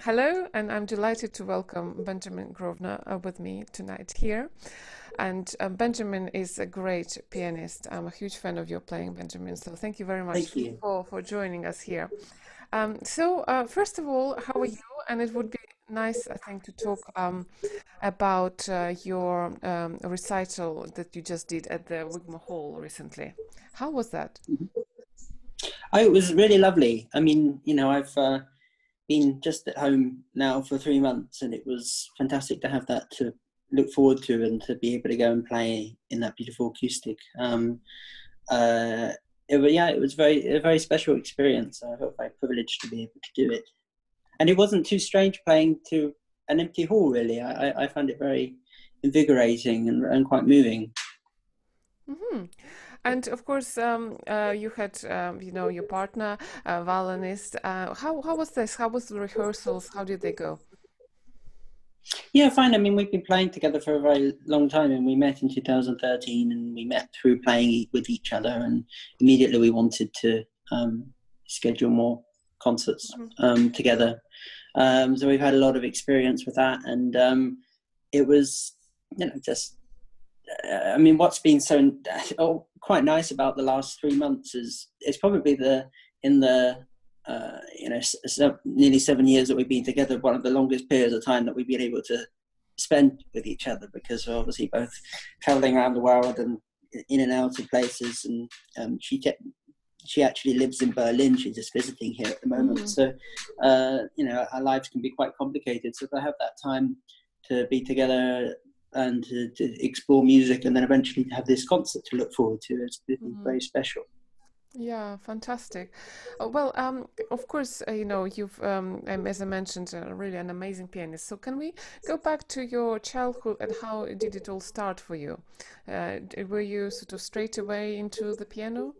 hello, and I'm delighted to welcome Benjamin Grosvenor uh, with me tonight here. And um, Benjamin is a great pianist. I'm a huge fan of your playing, Benjamin. So thank you very much you. for, for joining us here. Um, so, uh, first of all, how are you? And it would be nice, I think, to talk um, about uh, your um, recital that you just did at the Wigmore Hall recently. How was that? Oh, it was really lovely. I mean, you know, I've uh, been just at home now for three months, and it was fantastic to have that to look forward to and to be able to go and play in that beautiful acoustic. Um, uh, it yeah, it was very a very special experience. I felt very privileged to be able to do it, and it wasn't too strange playing to an empty hall. Really, I, I found it very invigorating and, and quite moving. Mm-hmm. And of course, um, uh, you had, um, you know, your partner, uh, violinist. Uh, how how was this? How was the rehearsals? How did they go? Yeah, fine. I mean, we've been playing together for a very long time, and we met in 2013, and we met through playing with each other, and immediately we wanted to um, schedule more concerts mm-hmm. um, together. Um, so we've had a lot of experience with that, and um, it was, you know, just. Uh, I mean, what's been so oh, quite nice about the last three months is it's probably the in the uh, you know, nearly seven years that we've been together, one of the longest periods of time that we've been able to spend with each other because we're obviously both traveling around the world and in and out of places. And um, she she actually lives in Berlin. She's just visiting here at the moment. Mm. So, uh, you know, our lives can be quite complicated. So to have that time to be together and to, to explore music and then eventually to have this concert to look forward to is mm. very special. Yeah, fantastic. Uh, well, um, of course, uh, you know, you've, um, as I mentioned, uh, really an amazing pianist. So, can we go back to your childhood and how did it all start for you? Uh, were you sort of straight away into the piano?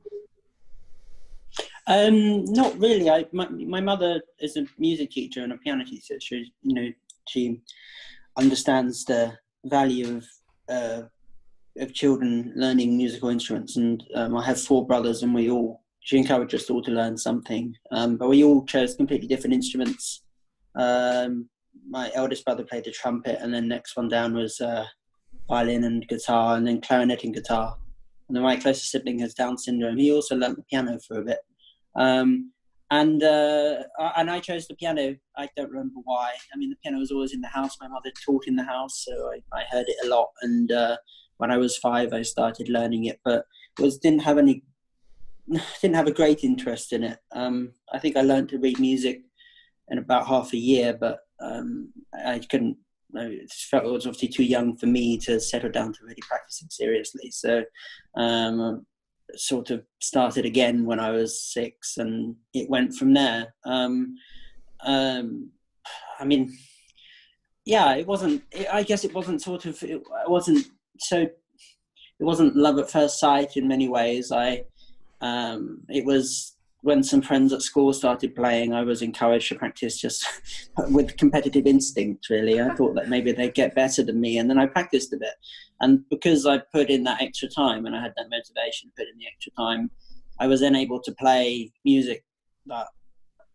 Um, not really. I my, my mother is a music teacher and a piano teacher. She, you know, she understands the value of uh, of children learning musical instruments, and um, I have four brothers, and we all she encouraged us all to learn something, um, but we all chose completely different instruments. Um, my eldest brother played the trumpet, and then next one down was uh, violin and guitar, and then clarinet and guitar. And then my closest sibling has Down syndrome. He also learnt the piano for a bit. Um, and uh, and I chose the piano. I don't remember why. I mean, the piano was always in the house. My mother taught in the house, so I, I heard it a lot. And uh, when I was five, I started learning it, but was didn't have any didn't have a great interest in it. Um, I think I learned to read music in about half a year, but um, I couldn't. I felt it was obviously too young for me to settle down to really practicing seriously. So, um, sort of started again when I was six, and it went from there. Um, um, I mean, yeah, it wasn't. I guess it wasn't sort of. It wasn't so it wasn't love at first sight in many ways. I um, it was when some friends at school started playing, I was encouraged to practice just with competitive instinct. Really, I thought that maybe they'd get better than me, and then I practiced a bit. And because I put in that extra time and I had that motivation to put in the extra time, I was then able to play music that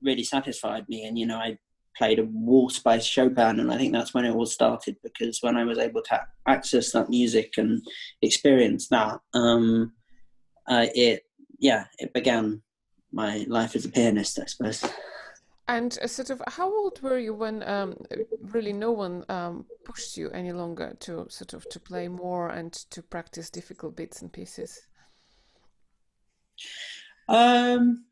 really satisfied me. And you know, I played a Waltz Chopin, and I think that's when it all started because when I was able to access that music and experience that, um, uh, it yeah, it began my life as a pianist, I suppose. And uh, sort of, how old were you when um, really no one um, pushed you any longer to sort of to play more and to practice difficult bits and pieces? Um,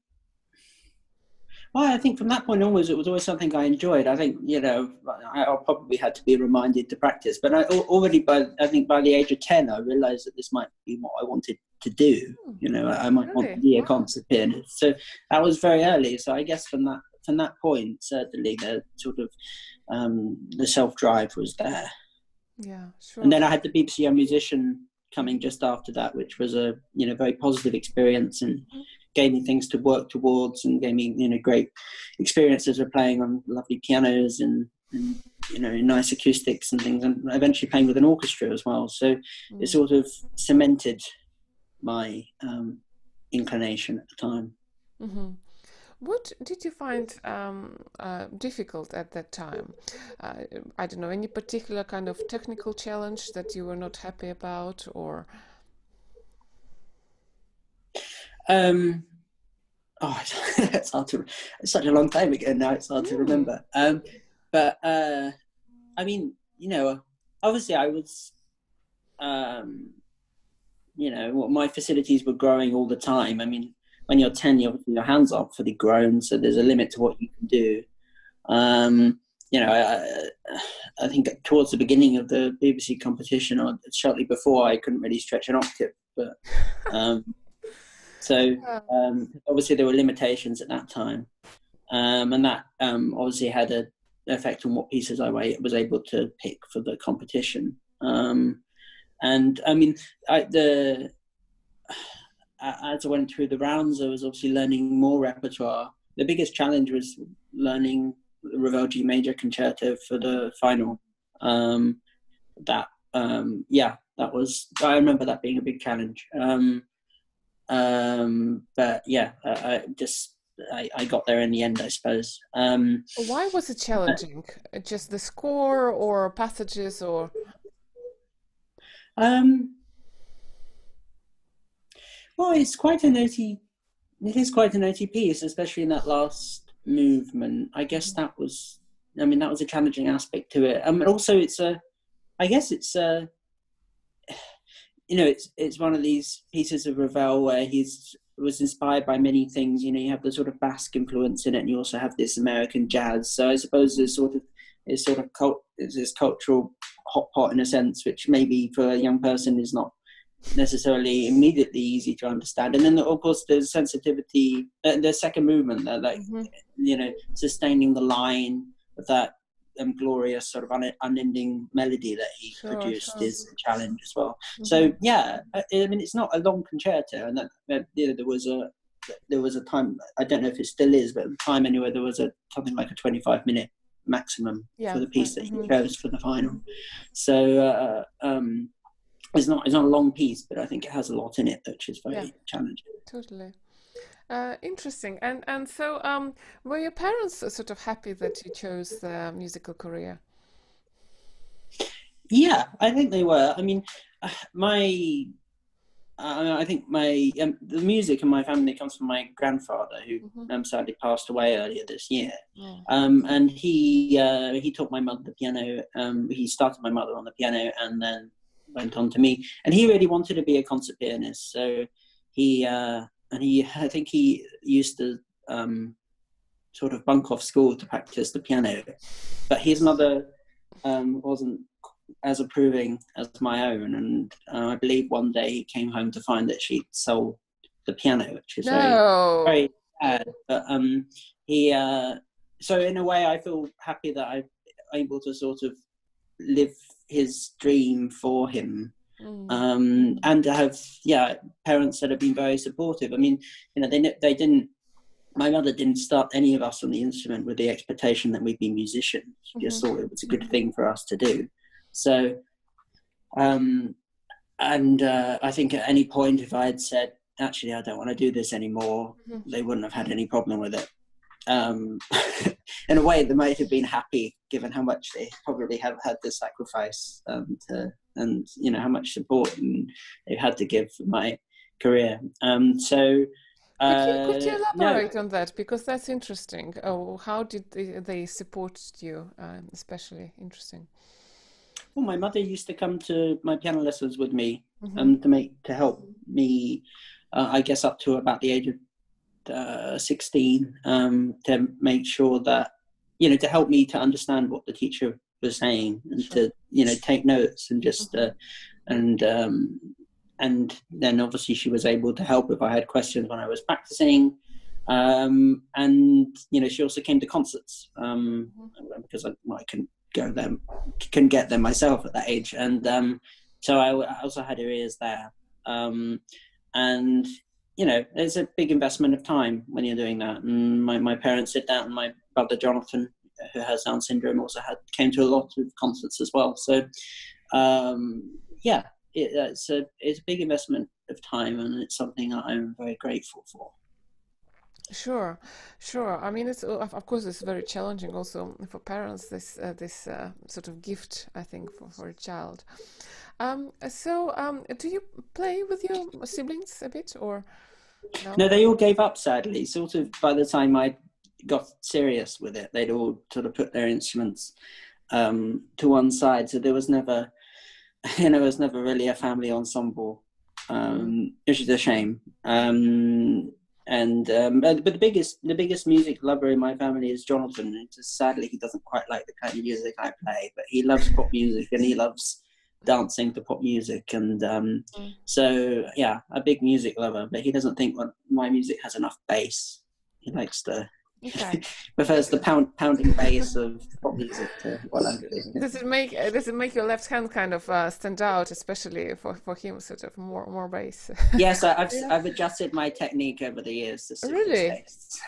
well, I think from that point onwards, it was always something I enjoyed. I think you know, I probably had to be reminded to practice, but I already by I think by the age of ten, I realised that this might be what I wanted to do. Hmm. You know, I might really? want to be a concert pianist. So that was very early. So I guess from that from that point, certainly the sort of um, the self drive was there. Yeah, sure. And then I had the BBC Young Musician coming just after that, which was a you know very positive experience and. Mm-hmm gave me things to work towards and gave me you know great experiences of playing on lovely pianos and, and you know nice acoustics and things and eventually playing with an orchestra as well so mm. it sort of cemented my um, inclination at the time mm-hmm. What did you find um, uh, difficult at that time? Uh, I don't know, any particular kind of technical challenge that you were not happy about, or? Um, oh, it's hard to. It's such a long time ago now. It's hard to Mm. remember. Um, but uh, I mean, you know, obviously, I was, um, you know, well, my facilities were growing all the time. I mean, when you're ten, your your hands aren't fully grown, so there's a limit to what you can do. Um, you know, I, I think towards the beginning of the BBC competition, or shortly before, I couldn't really stretch an octave, but um, so um, obviously there were limitations at that time, um, and that um, obviously had a effect on what pieces I was able to pick for the competition. Um, and I mean, I, the as I went through the rounds, I was obviously learning more repertoire. The biggest challenge was learning G major concerto for the final. Um, that um, yeah, that was I remember that being a big challenge. Um, um, but yeah, I, I just I, I got there in the end, I suppose. Um, Why was it challenging? Uh, Just the score, or passages, or? um, well, it's quite an notey. It is quite an notey piece, especially in that last movement. I guess that was. I mean, that was a challenging aspect to it. Um, and also, it's a. I guess it's a. You know, it's it's one of these pieces of Ravel where he's was inspired by many things. You know, you have the sort of Basque influence in it, and you also have this American jazz. So I suppose there's sort of it's sort of cult, it's this cultural hot pot in a sense, which maybe for a young person is not necessarily immediately easy to understand. And then of course there's sensitivity. Uh, the second movement, that like Mhm. you know sustaining the line of that um, glorious sort of un- unending melody that he Sure, produced sure. is a challenge as well. Mhm. So yeah, I, I mean it's not a long concerto, and that, you know, there was a there was a time I don't know if it still is, but at the time anyway there was a something like a 25 minute maximum Yeah, for the piece that he mhm. chose for the final. So uh, um, it's not it's not a long piece, but I think it has a lot in it, which is very Yeah. challenging. Totally. Uh, interesting. And and so, um, were your parents sort of happy that you chose the musical career? Yeah, I think they were. I mean, my uh, I think my um, the music in my family comes from my grandfather, who Mhm. um, sadly passed away earlier this year. Oh. Um, and he uh, he taught my mother the piano. Um, he started my mother on the piano, and then went on to me. And he really wanted to be a concert pianist. So he uh, and he I think he used to um, sort of bunk off school to practice the piano. But his mother um, wasn't as approving as my own, and uh, I believe one day he came home to find that she'd sold the piano, which is very No. very sad. But um, he, uh, so in a way, I feel happy that I'm able to sort of live his dream for him, Mm. um, and to have yeah parents that have been very supportive. I mean, you know, they they didn't. My mother didn't start any of us on the instrument with the expectation that we'd be musicians. She just thought it was a good thing for us to do. So, um, and uh, I think at any point, if I had said, actually, I don't want to do this anymore, Mhm. they wouldn't have had any problem with it. Um, in a way, they might have been happy, given how much they probably have had to sacrifice um, to, and you know how much support and they've had to give for my career. Um, so, Could you, could you uh, no. elaborate on that? Because that's interesting. Oh, how did they, they support you? Um, especially interesting. Well, my mother used to come to my piano lessons with me Mhm. um, to make to help me. Uh, I guess up to about the age of uh, sixteen um, to make sure that you know to help me to understand what the teacher was saying and Sure. to you know take notes and just uh, and um, and then obviously she was able to help if I had questions when I was practicing. Um, and you know she also came to concerts um, because I, well, I couldn't go them can get them myself at that age and um so I, I also had her ears there um and you know it's a big investment of time when you're doing that and my, my parents sit down and my brother jonathan who has down syndrome also had came to a lot of concerts as well so um yeah it, it's a it's a big investment of time and it's something that i'm very grateful for Sure, sure. I mean, it's of of course it's very challenging also for parents. This uh, this uh, sort of gift, I think, for for a child. Um, so, um, do you play with your siblings a bit, or no? No, they all gave up. Sadly, sort of by the time I got serious with it, they'd all sort of put their instruments um, to one side. So there was never, you know, there was never really a family ensemble, um, which is a shame. Um, and um, but the biggest the biggest music lover in my family is Jonathan. And just sadly, he doesn't quite like the kind of music I play, but he loves pop music and he loves dancing to pop music. And um, Mm. so, yeah, a big music lover. But he doesn't think what my music has enough bass. He likes the Okay. prefers the pound pounding bass of pop music to what I'm doing. Does it make uh, does it make your left hand kind of uh, stand out, especially for for him, sort of more more bass? Yes, I, I've Yeah. I've adjusted my technique over the years to Really?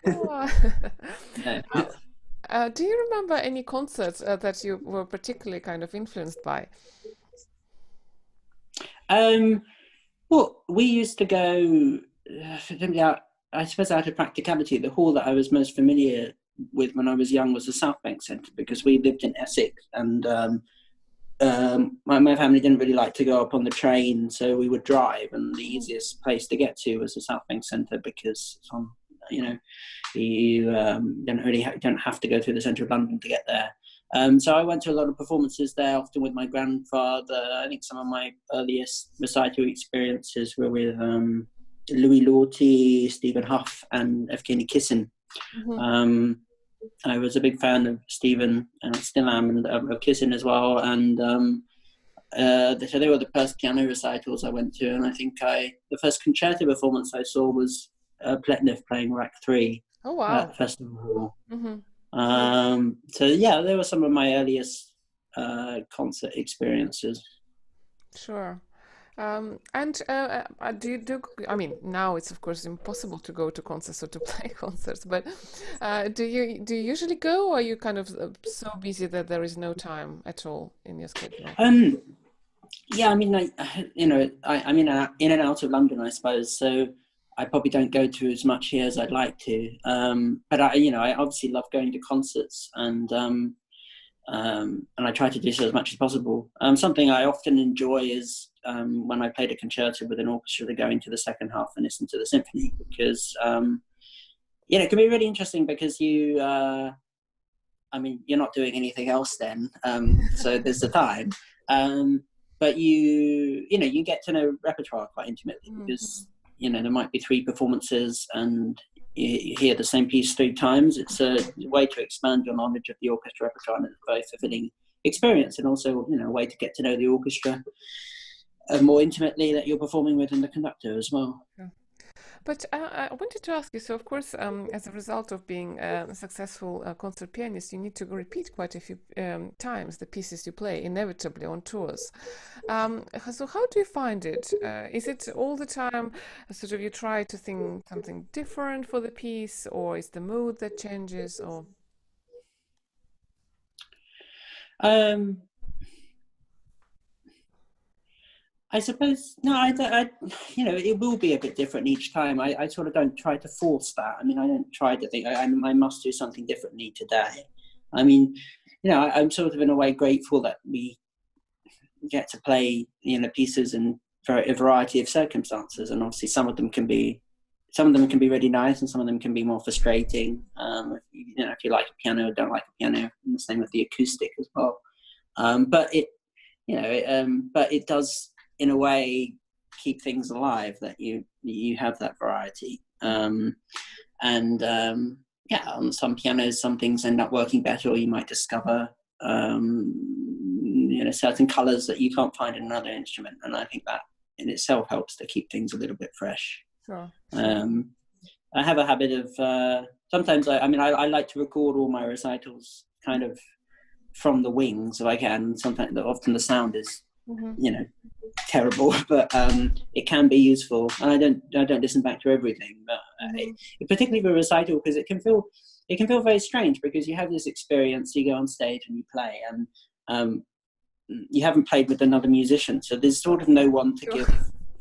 Oh. No. Uh, do you remember any concerts uh, that you were particularly kind of influenced by? Um, well, we used to go. Uh, I suppose out of practicality, the hall that I was most familiar with when I was young was the South Bank Centre because we lived in Essex, and um, um, my, my family didn't really like to go up on the train, so we would drive, and the easiest place to get to was the South Bank Centre because it's on, you know, you um, don't really ha- don't have to go through the centre of London to get there. Um, so I went to a lot of performances there, often with my grandfather. I think some of my earliest recital experiences were with um, Louis Lortie, Stephen Hough, and Evgeny Kissin. Mhm. Um, I was a big fan of Stephen, and I still am, and of, of Kissin as well. And um, uh, so they were the first piano recitals I went to, and I think I the first concerto performance I saw was uh, Pletnev playing Rach Three Oh wow. at the Festival Hall. hmm Um, so yeah, they were some of my earliest uh, concert experiences. Sure. Um, and uh, uh, do you do? I mean, now it's of course impossible to go to concerts or to play concerts, but uh, do you do you usually go, or are you kind of uh, so busy that there is no time at all in your schedule? Um, yeah, I mean, I, you know, I, I mean, uh, in and out of London, I suppose. So I probably don't go to as much here as I'd like to. Um, but I, you know, I obviously love going to concerts, and um, um, and I try to do so as much as possible. Um, something I often enjoy is um, when I played a concerto with an orchestra to go into the second half and listen to the symphony because um, you know it can be really interesting because you. Uh, I mean, you're not doing anything else then, um, so there's the time. Um, but you, you know, you get to know repertoire quite intimately because you know there might be three performances and you hear the same piece three times. It's a way to expand your knowledge of the orchestra repertoire, and it's a very fulfilling experience, and also you know a way to get to know the orchestra uh, more intimately that you're performing with and the conductor as well. But uh, I wanted to ask you, so of course, um, as a result of being a successful uh, concert pianist, you need to repeat quite a few um, times the pieces you play, inevitably on tours. Um, so how do you find it? Uh, is it all the time sort of you try to think something different for the piece, or is the mood that changes, or? Um, I suppose no, I, I, you know, it will be a bit different each time. I, I sort of don't try to force that. I mean, I don't try to think I, I must do something differently today. I mean, you know, I, I'm sort of in a way grateful that we get to play, you know, pieces in a variety of circumstances, and obviously some of them can be, some of them can be really nice, and some of them can be more frustrating. Um, you you know, if you like a piano or don't like a piano, and the same with the acoustic as well. Um, but it, you know, it, um, but it does in a way keep things alive that you you have that variety um, and um, yeah on some pianos some things end up working better or you might discover um, you know certain colors that you can't find in another instrument and i think that in itself helps to keep things a little bit fresh Sure. um, I have a habit of uh, sometimes I, I mean I, I like to record all my recitals kind of from the wings if I can. Sometimes often the sound is Mhm. you know terrible, but um, it can be useful. And I don't I don't listen back to everything, but uh, Mhm. it, particularly for recital because it can feel it can feel very strange because you have this experience. You go on stage and you play and. Um, you haven't played with another musician, so there's sort of no one to Sure. give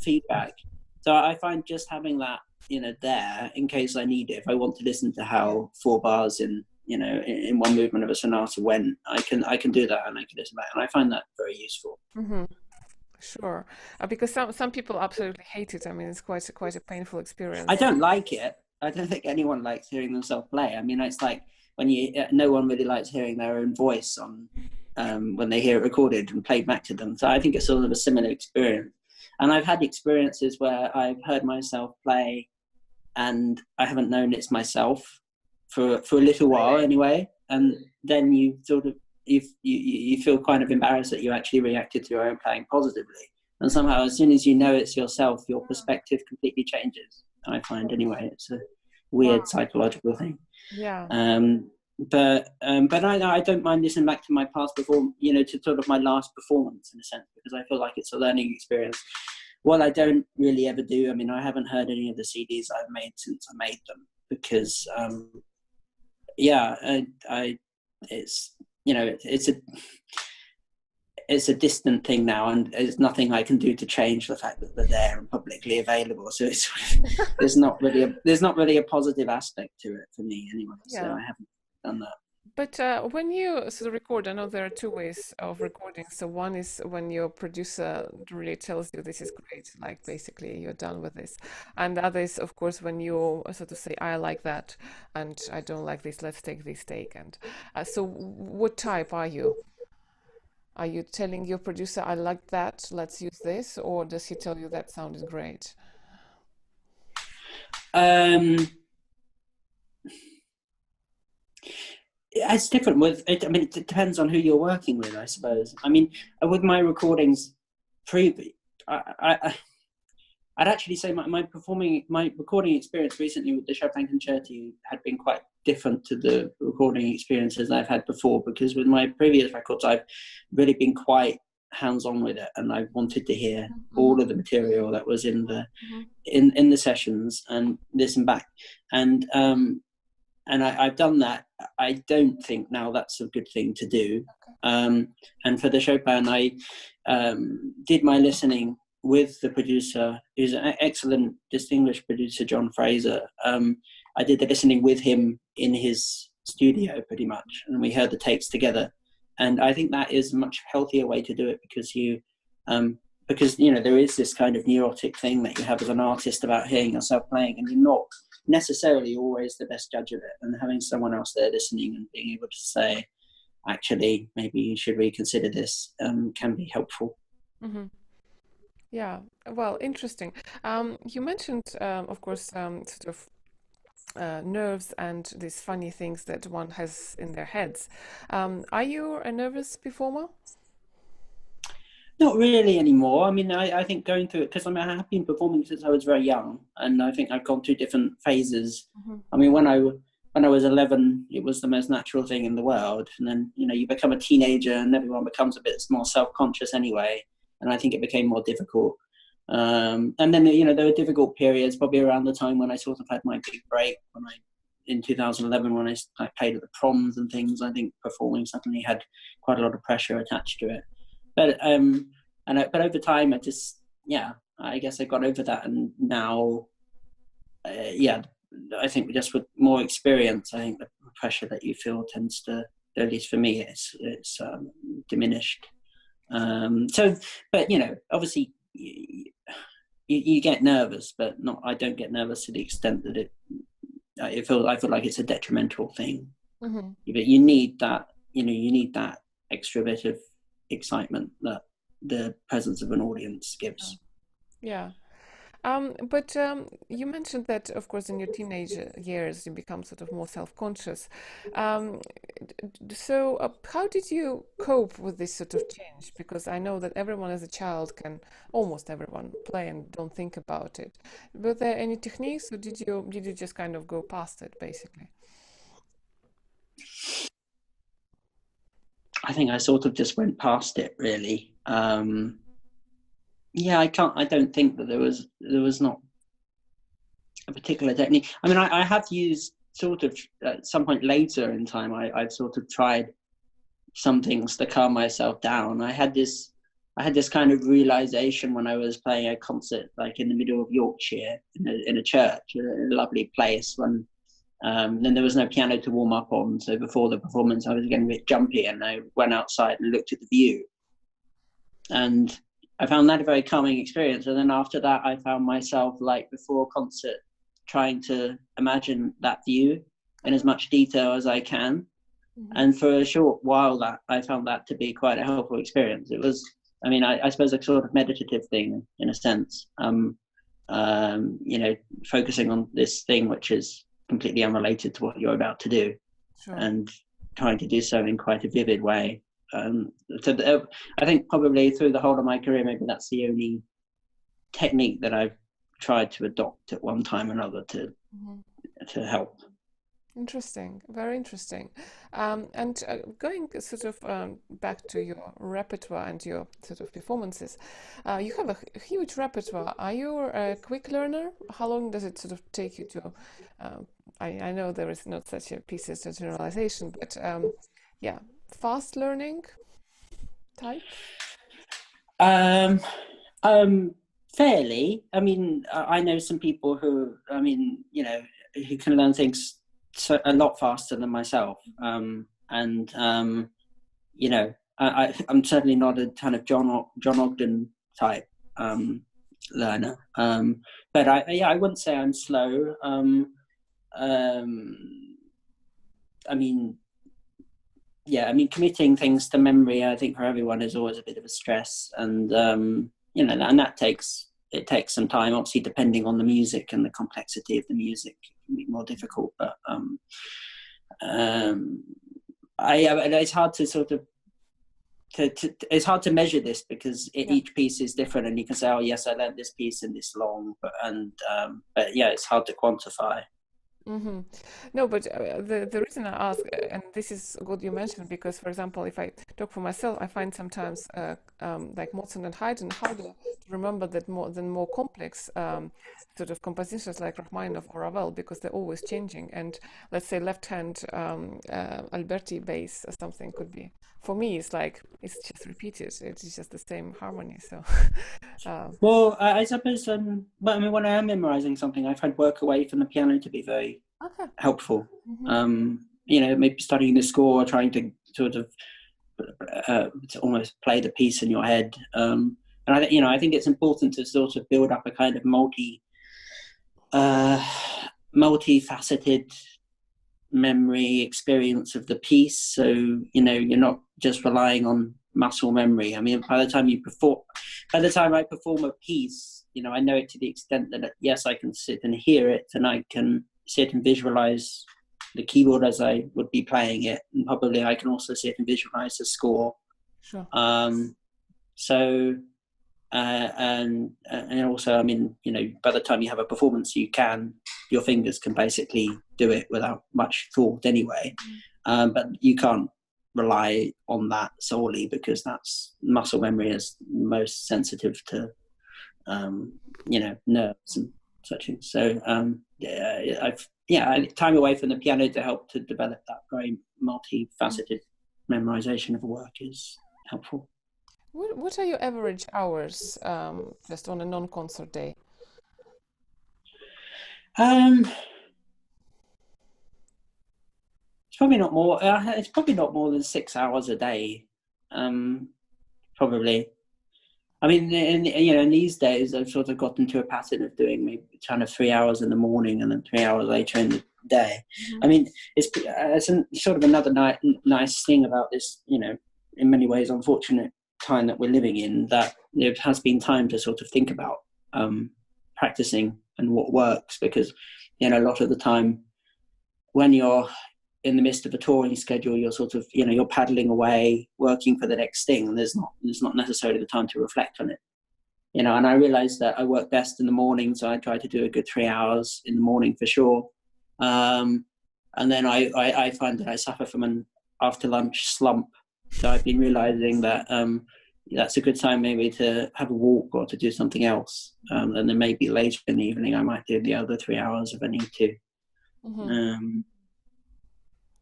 feedback. So I find just having that you know there in case I need it. If I want to listen to how four bars in you know in, one movement of a sonata when I can I can do that and I can listen back, and I find that very useful. Mm-hmm. Sure, uh, because some some people absolutely hate it. I mean, it's quite a, quite a painful experience. I don't like it. I don't think anyone likes hearing themselves play. I mean, it's like when you uh, no one really likes hearing their own voice on um, when they hear it recorded and played back to them. So I think it's sort of a similar experience. And I've had experiences where I've heard myself play and I haven't known it's myself for for a little while anyway. And then you sort of you you you feel kind of embarrassed that you actually reacted to your own playing positively. And somehow, as soon as you know it's yourself, your perspective completely changes. I find anyway, it's a weird psychological thing. Yeah. Um, but um, but I, I don't mind listening back to my past perform, you know, to sort of my last performance in a sense because I feel like it's a learning experience. What I don't really ever do, I mean, I haven't heard any of the CDs I've made since I made them because, um, yeah, I, I, it's you know, it's a it's a distant thing now, and there's nothing I can do to change the fact that they're there and publicly available. So it's there's not really a there's not really a positive aspect to it for me anyway. Yeah. So I haven't done that. But uh, when you of record, I know there are two ways of recording. So one is when your producer really tells you this is great, like basically you're done with this, and the other is of course when you sort of say I like that and I don't like this. Let's take this take. And uh, so, what type are you? Are you telling your producer I like that, let's use this, or does he tell you that sounded great? Um it's different with it, i mean it depends on who you're working with i suppose i mean with my recordings pre I, I i'd actually say my, my performing my recording experience recently with the chopin concerti had been quite different to the recording experiences i've had before because with my previous records i've really been quite hands-on with it and i wanted to hear mm-hmm. all of the material that was in the mm-hmm. in in the sessions and listen back and um and I, have done that. I don't think now that's a good thing to do. Um, and for the Chopin, I um, did my listening with the producer, who's an excellent, distinguished producer, John Fraser. Um, I did the listening with him in his studio, pretty much, and we heard the takes together. And I think that is a much healthier way to do it because you, um, because you know, there is this kind of neurotic thing that you have as an artist about hearing yourself playing, and you're not necessarily always the best judge of it. And having someone else there listening and being able to say, actually, maybe you should reconsider this um, can be helpful. Mm-hmm. Yeah, well, interesting. Um, you mentioned, um, of course, um, sort of uh, nerves and these funny things that one has in their heads. Um, are you a nervous performer? Not really anymore. I mean, I, I think going through it because I mean, I have been performing since I was very young, and I think I've gone through different phases. Mm-hmm. I mean, when I when I was eleven, it was the most natural thing in the world, and then you know you become a teenager, and everyone becomes a bit more self conscious anyway, and I think it became more difficult. Um, and then you know there were difficult periods, probably around the time when I sort of had my big break when I in 2011 when I, I played at the proms and things. I think performing suddenly had quite a lot of pressure attached to it but um, and I, but over time, I just yeah, I guess I got over that, and now, uh, yeah, I think just with more experience, I think the pressure that you feel tends to, at least for me, it's it's um, diminished. Um, so, but you know, obviously. You, you, you, get nervous, but not. I don't get nervous to the extent that it. I feel. I feel like it's a detrimental thing. Mm-hmm. But you need that. You know, you need that extra bit of excitement that the presence of an audience gives. Yeah. Um, but um, you mentioned that, of course, in your teenage years, you become sort of more self conscious. Um, so, uh, how did you cope with this sort of change? Because I know that everyone as a child can, almost everyone, play and don't think about it. Were there any techniques, or did you did you just kind of go past it, basically? I think I sort of just went past it really. Um, yeah, I can't. I don't think that there was there was not a particular technique. I mean, I, I have used sort of at some point later in time. I, I've sort of tried some things to calm myself down. I had this I had this kind of realization when I was playing a concert, like in the middle of Yorkshire, in a, in a church, a lovely place. When um, then there was no piano to warm up on, so before the performance, I was getting a bit jumpy, and I went outside and looked at the view, and I found that a very calming experience. And then after that, I found myself like before a concert, trying to imagine that view in as much detail as I can. Mm-hmm. And for a short while, that I found that to be quite a helpful experience. It was I mean, I, I, suppose a sort of meditative thing in a sense. Um, um, you know, focusing on this thing which is completely unrelated to what you're about to do, sure. and trying to do so in quite a vivid way. Um, so the, I think probably through the whole of my career, maybe that's the only technique that I've tried to adopt at one time or another to mm-hmm. to help. Interesting, very interesting. Um, and uh, going sort of um, back to your repertoire and your sort of performances, uh, you have a huge repertoire. Are you a quick learner? How long does it sort of take you to? Uh, I, I, know there is not such a piece as a generalization, but um, yeah, fast learning type. Um, um, fairly. I mean, I know some people who, I mean, you know, who can learn things so, a lot faster than myself. Um, and um, you know, I, am certainly not a kind of John John Ogdon type um, learner. Um, but I, yeah, I wouldn't say I'm slow. Um, um, I mean, yeah, I mean, committing things to memory, I think for everyone is always a bit of a stress, and um, you know, and that takes it takes some time, obviously, depending on the music and the complexity of the music more difficult. But um, um, I, it's hard to sort of to, to, it's hard to measure this because it, yeah. each piece is different, and you can say, "Oh, yes, I learned this piece in this long," but and um, but yeah, it's hard to quantify. Mm-hmm. No, but uh, the the reason I ask, uh, and this is good you mentioned, because for example, if I talk for myself, I find sometimes uh, um, like Mozart and Haydn harder to remember that more than more complex um, sort of compositions like Rachmaninoff or Ravel because they're always changing. And let's say left hand um, uh, Alberti bass or something could be for me. It's like it's just repeated. It's just the same harmony. So, uh, well, I, I suppose. Um, but I mean, when I am memorizing something, I find work away from the piano to be very okay. helpful. Mm-hmm. Um, you know, maybe studying the score, or trying to sort of uh, to almost play the piece in your head. Um, and I, think you know, I think it's important to sort of build up a kind of multi uh, multifaceted memory experience of the piece. So, you know, you're not just relying on muscle memory. I mean, by the time you perform, by the time I perform a piece, you know, I know it to the extent that, yes, I can sit and hear it and I can sit and visualize the keyboard as I would be playing it. And probably I can also sit and visualize the score. Sure. Um, so, uh, and and also, I mean, you know, by the time you have a performance, you can your fingers can basically do it without much thought anyway. Mm. Um, but you can't rely on that solely because that's muscle memory is most sensitive to, um, you know, nerves and such. So um, yeah, I've yeah time away from the piano to help to develop that very multifaceted memorization of work is helpful. What, what are your average hours um, just on a non-concert day? Um, it's probably not more. Uh, it's probably not more than six hours a day. Um, probably. I mean, in, you know, in these days, I've sort of gotten to a pattern of doing maybe kind of three hours in the morning and then three hours later in the day. Mm-hmm. I mean, it's uh, it's an, sort of another ni- nice thing about this, you know, in many ways, unfortunate time that we're living in that there has been time to sort of think about um, practicing and what works because you know a lot of the time when you're in the midst of a touring schedule you're sort of you know you're paddling away working for the next thing and there's not there's not necessarily the time to reflect on it you know and i realized that i work best in the morning so i try to do a good three hours in the morning for sure um, and then I, I, I find that i suffer from an after lunch slump so I've been realizing that um, that's a good time maybe to have a walk or to do something else. Um, and then maybe later in the evening I might do the other three hours if I need to. Mm-hmm. Um,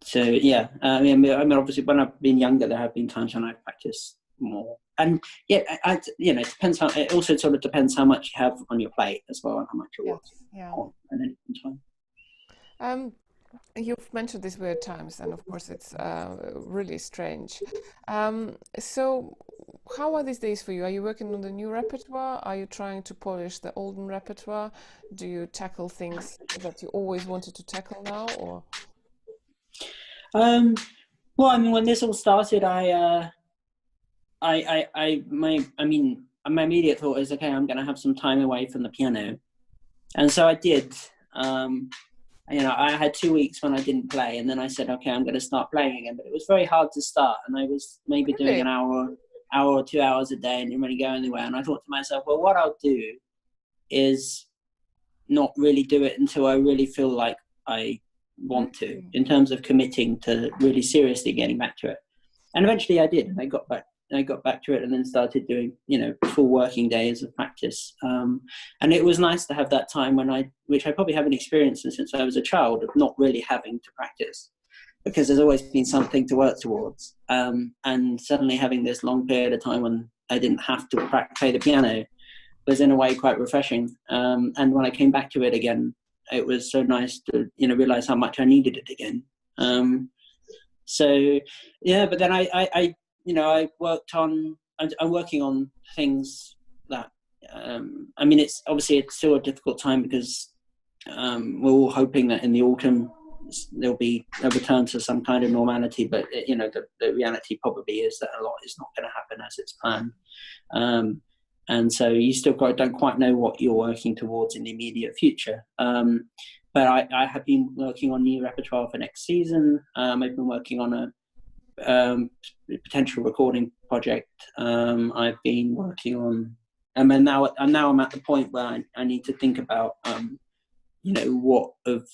so yeah, I mean, I mean, obviously when I've been younger, there have been times when I've practiced more and yeah, I, I, you know, it depends how. It also sort of depends how much you have on your plate as well, and how much you're yeah. on at any time. Um, you've mentioned these weird times, and of course, it's uh, really strange. Um, so, how are these days for you? Are you working on the new repertoire? Are you trying to polish the olden repertoire? Do you tackle things that you always wanted to tackle now, or? Um, well, I mean, when this all started, I, uh, I, I, I, my, I mean, my immediate thought is, okay, I'm going to have some time away from the piano, and so I did. Um, you know, I had two weeks when I didn't play, and then I said, okay, I'm going to start playing again. But it was very hard to start, and I was maybe doing an hour, hour or two hours a day, and didn't really go anywhere. And I thought to myself, well, what I'll do is not really do it until I really feel like I want to, in terms of committing to really seriously getting back to it. And eventually, I did. and I got back. I got back to it, and then started doing, you know, full working days of practice. Um, and it was nice to have that time when I, which I probably haven't experienced since I was a child, of not really having to practice, because there's always been something to work towards. Um, and suddenly having this long period of time when I didn't have to play the piano was in a way quite refreshing. Um, and when I came back to it again, it was so nice to you know realize how much I needed it again. Um, so yeah, but then I, I, I you know I worked on I'm, I'm working on things that um, I mean it's obviously it's still a difficult time because um, we're all hoping that in the autumn there'll be a return to some kind of normality, but you know the, the reality probably is that a lot is not going to happen as it's planned. Um, and so you still don't quite know what you're working towards in the immediate future. Um, but I, I have been working on new repertoire for next season. Um, I've been working on a um, potential recording project. Um, I've been working on, and now and now I'm at the point where I, I need to think about, um, you know, what of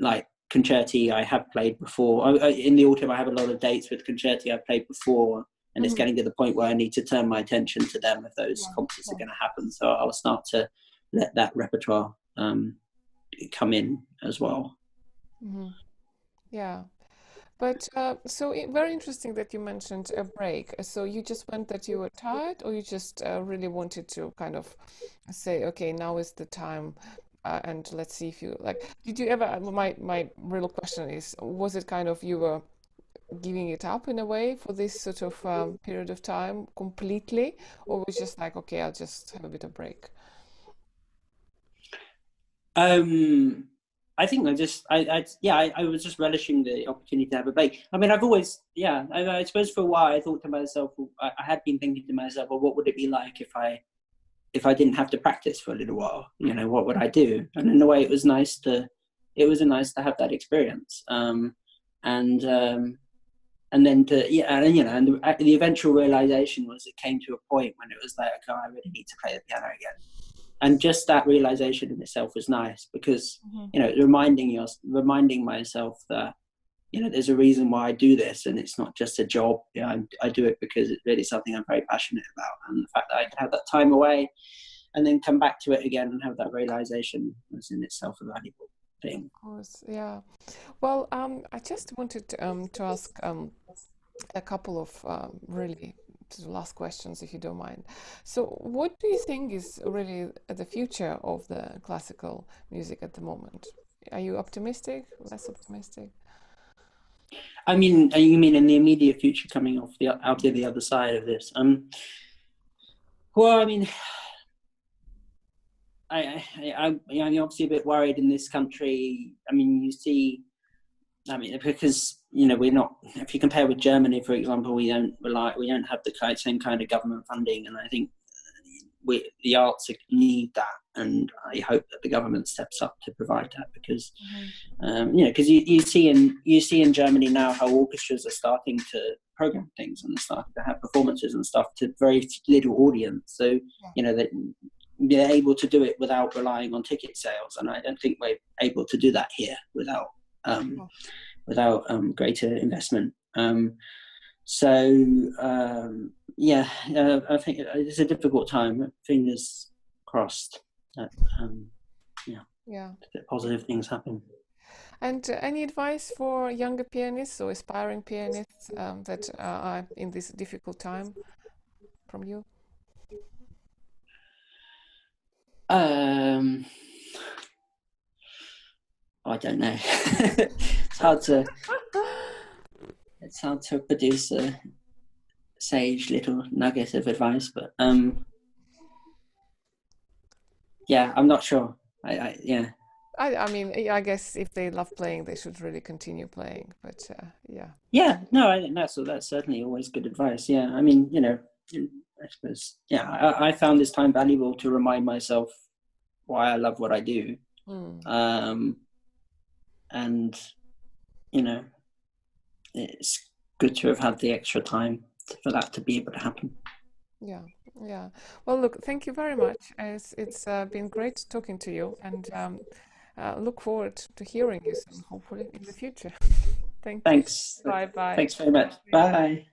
like concerti I have played before. I, in the autumn, I have a lot of dates with concerti I've played before, and it's Mhm. getting to the point where I need to turn my attention to them if those Yeah, concerts are going to happen. So I'll start to let that repertoire um, come in as well. Mhm. Yeah. But uh, so i- very interesting that you mentioned a break. So you just went that you were tired, or you just uh, really wanted to kind of say, okay, now is the time, uh, and let's see if you like. Did you ever? uh, My my real question is, was it kind of you were giving it up in a way for this sort of um, period of time completely, or was just like, okay, I'll just have a bit of break? Um, I think I just, I, I yeah, I, I was just relishing the opportunity to have a break. I mean, I've always, yeah, I, I suppose for a while I thought to myself, I, I had been thinking to myself, well, what would it be like if I, if I didn't have to practice for a little while? You know, what would I do? And in a way, it was nice to, it was nice to have that experience. Um, and um, and then to yeah, and you know, and the, the eventual realization was it came to a point when it was like, okay, I really need to play the piano again. And just that realization in itself was nice because Mhm. you know, reminding your reminding myself that you know there's a reason why I do this, and it's not just a job. Yeah, I, I do it because it's really something I'm very passionate about, and the fact that I can have that time away, and then come back to it again and have that realization was in itself a valuable. Of course, yeah. Well, um, I just wanted um, to ask um, a couple of um, really last questions, if you don't mind. So, what do you think is really the future of the classical music at the moment? Are you optimistic, less optimistic? I mean, uh, you mean in the immediate future, coming off the out to the other side of this? Um, well, I mean, I, I, I, I'm obviously a bit worried in this country. I mean, you see, I mean, because you know we're not. If you compare with Germany, for example, we don't rely, we don't have the same kind of government funding, and I think we the arts need that, and I hope that the government steps up to provide that because um, you know, because you, you see in you see in Germany now how orchestras are starting to program things and starting to have performances and stuff to very little audience. So you know that they're able to do it without relying on ticket sales, and I don't think we're able to do that here without um, without um, greater investment. Um, so um, yeah, uh, I think it's a difficult time. Fingers crossed that um, Yeah. that positive things happen. And uh, any advice for younger pianists or aspiring pianists um, that uh, are in this difficult time? from you? Um, I don't know. it's hard to it's hard to produce a sage little nugget of advice, but um, yeah, I'm not sure. I, I yeah. I, I mean, I guess if they love playing, they should really continue playing. But uh, yeah. Yeah, no, I think that's that's certainly always good advice. Yeah, I mean, you know, I suppose, yeah, I, I found this time valuable to remind myself why I love what I do. Mm. Um, and, you know, it's good to have had the extra time for that to be able to happen. Yeah, yeah. Well, look, thank you very much. It's, it's uh, been great talking to you and um, uh, look forward to hearing you soon, hopefully in the future. Thank Thanks. Bye bye. Thanks very much. Bye.